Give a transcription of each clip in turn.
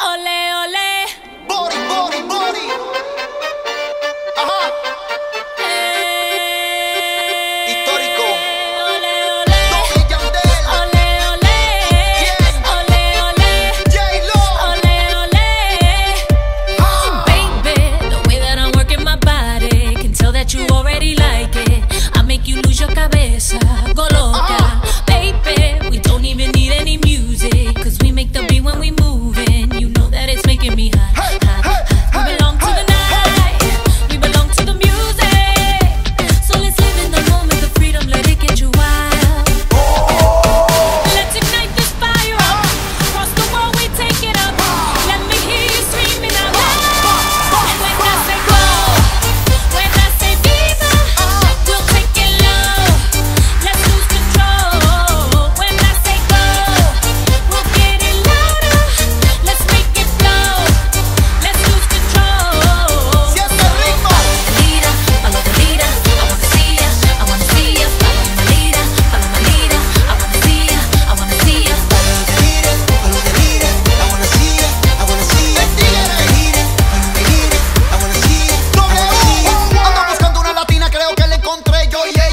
Ole, ole. Body, body, body. Eh, ole, Ole, ole. Ole, ole. J-Lo. Ole, ole. Ah. Baby, the way that I'm working my body can tell that you already like it.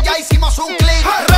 ya hicimos un clic.